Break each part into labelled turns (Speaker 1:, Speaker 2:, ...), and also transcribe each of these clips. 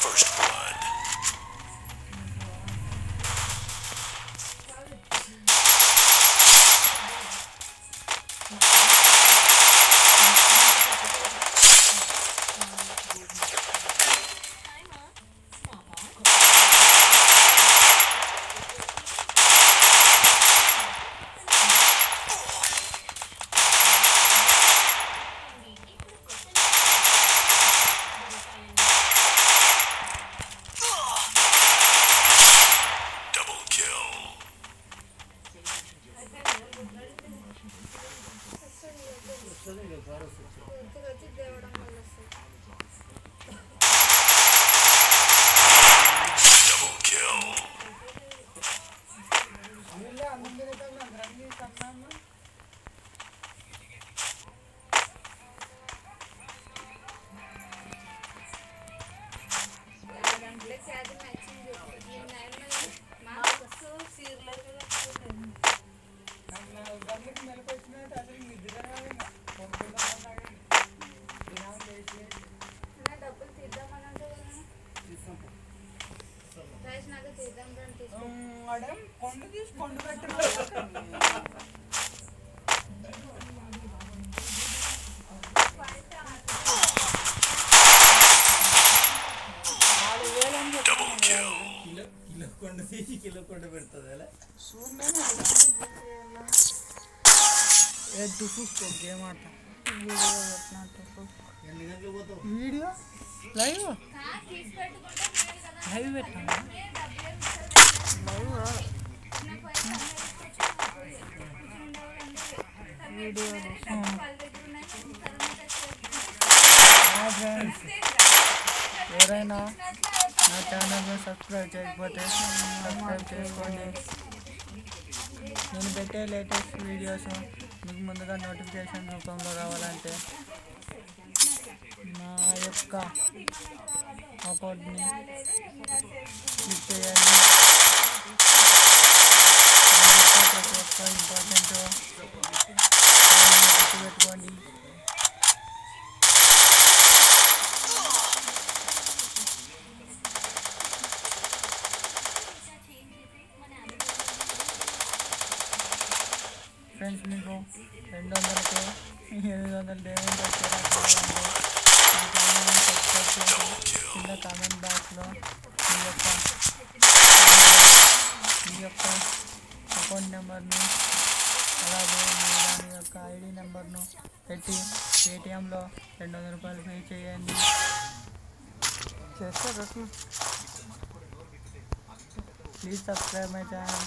Speaker 1: First
Speaker 2: అన్నీ తీసుకొచ్చి
Speaker 3: video
Speaker 2: వాళ్ళ దగ్గర ఉన్నాయి తర్వాత
Speaker 3: ఫ్రెండ్స్ ఎవరైనా నా ఛానల్ని సబ్స్క్రైబ్ చేయకపోతే సబ్స్క్రైబ్ చేసుకోండి. నేను పెట్టే లేటెస్ట్ వీడియోస్ మీకు ముందుగా నోటిఫికేషన్ రూపంలో రావాలంటే నా యొక్క అకౌంట్ని క్లిక్ చేయండి ఇంకా ప్రతి ఒక్క ఇంపార్టెంట్ గుర్తుపెట్టుకోండి ఫ్రెండ్స్ మీకు రెండు వందలకి ఎనిమిది వందల డేమెంట్ వచ్చేలా కావాలంటే నా ఛానల్ని సబ్స్క్రైబ్ చేసి కింద కామెంట్ బాక్స్లో మీ యొక్క మీ యొక్క అకౌంట్ నెంబర్ను అలాగే మీ దాని యొక్క ఐడి నెంబర్ను పెట్టి పేటిఎంలో రెండు వందల రూపాయలు పే చేయండి. చేస్తారు
Speaker 4: please
Speaker 3: subscribe my
Speaker 2: channel.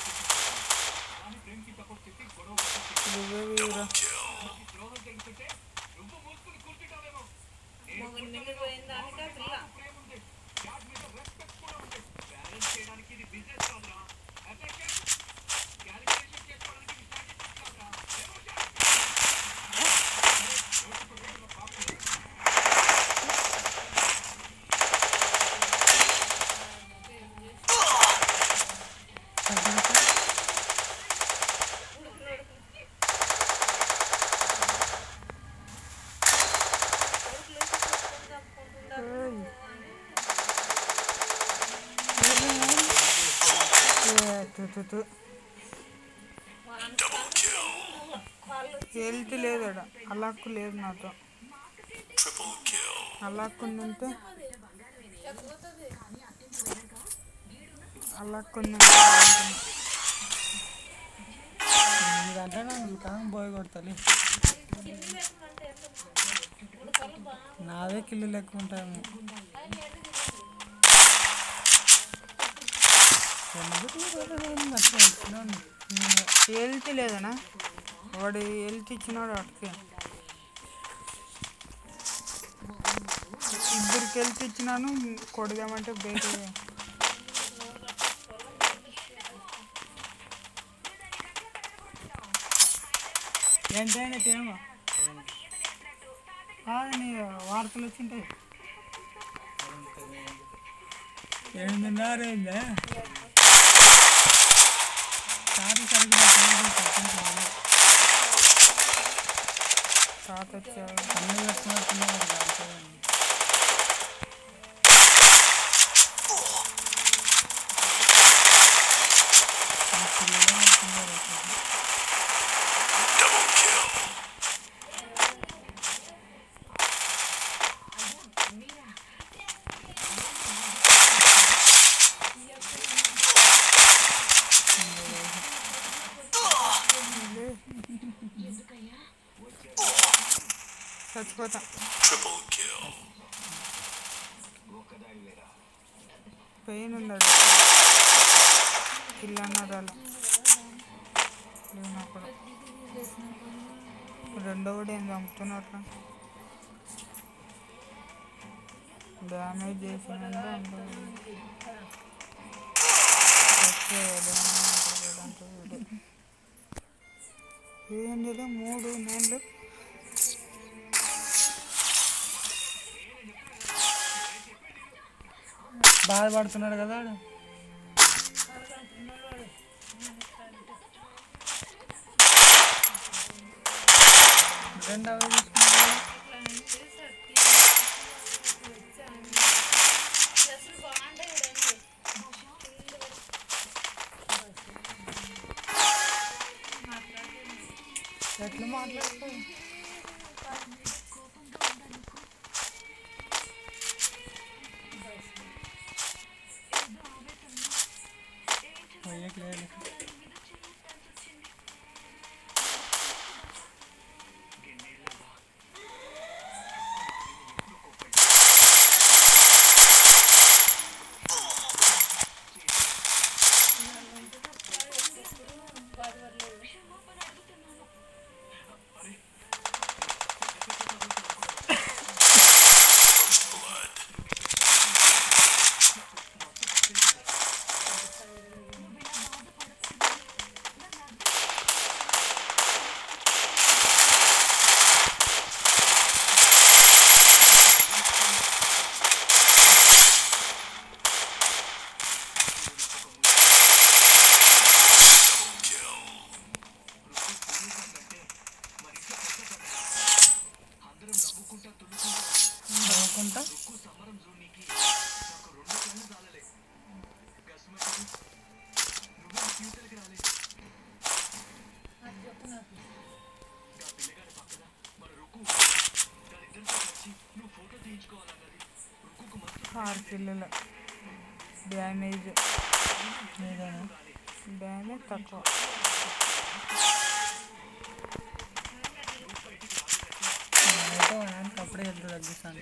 Speaker 4: Health లేదు అలాక్కు లేదు నాతో.
Speaker 3: Triple kill.
Speaker 4: అలాక్కుంది ఉంటే
Speaker 2: ఎక్కబోతుంది
Speaker 4: అలాక్కుంది ఇదంటే నాకు కాలం పోయి కొడతాలి నావే కిల్లు లెక్క ఉంటాము హెల్త్ లేదనా వాడు హెల్త్ ఇచ్చినాడు వాడికి ఇద్దరికి హెల్త్ ఇచ్చినాను కొడదామంటే బయట ఎంతైనా తేమ కాదని వార్తలు వచ్చింటాయి. ఎనిమిదిన్నర అయిందా?
Speaker 3: सात
Speaker 4: ही
Speaker 3: सारे सात
Speaker 4: अच्छा हमने కిల్ అన్నాడు అలా లేనప్పుడు. రెండో కూడా ఏం చంపుతున్నారు డ్యామేజ్ చేసినందుకు అందరూ వచ్చేయాలి మూడు నెలలు బాధపడుతున్నాడు కదా వాడు. రెండవ తీసుకున్నాడు.
Speaker 2: డ్రెస్సులు బాగుంటాయి చూడండి
Speaker 4: ఎట్లా మాట్లాడుతావు పోయేకి లేదు నవ్వుకుంటా ఆరు పిల్లలు డ్యామేజ్ డ్యామేజ్ తక్కువ. అయితే అప్పుడే ఎదురు తగ్గిస్తాను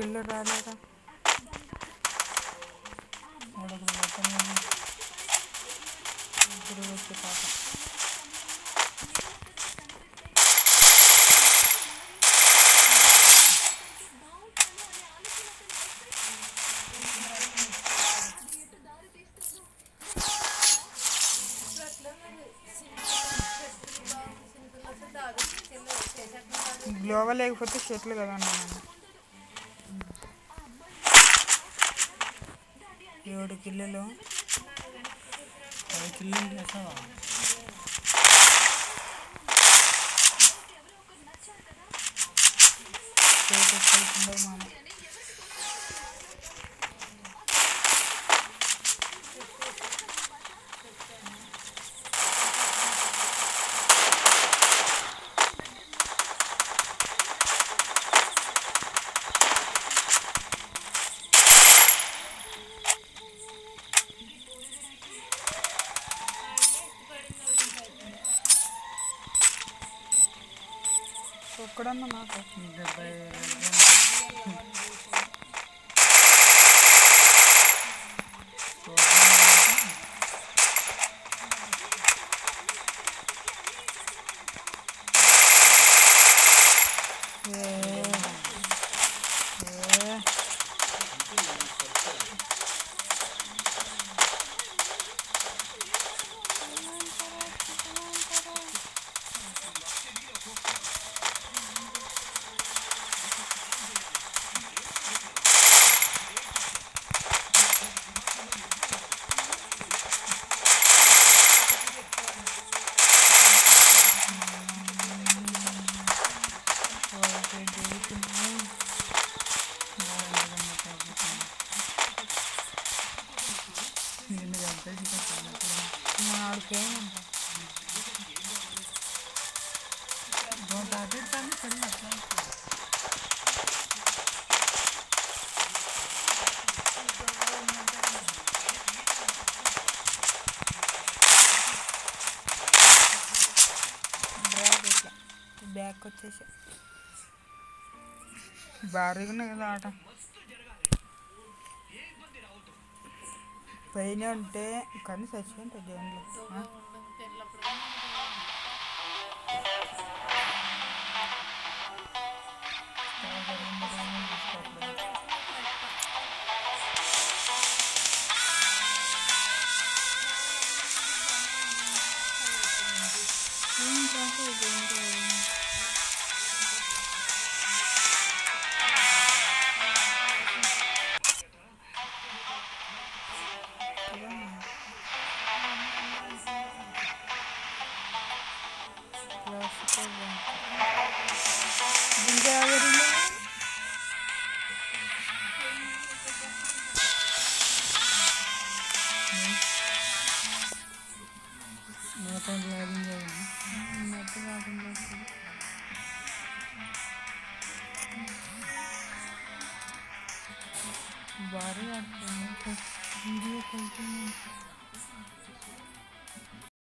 Speaker 4: పిల్లలు రాలేదా? వాడొకడు ఇప్పుడు పాప లేకపోతే చెట్లు కదా అన్నమాట ఏడు కిల్లులు
Speaker 5: పది కిలో చేసావా? Status Buranın
Speaker 4: ağzını da bayılır. వచ్చేసి భారీగా ఉన్నాయి కదా ఆట. పైన ఉంటే కానీ చచ్చిపోయింటుంది జోన్లో children. Ginger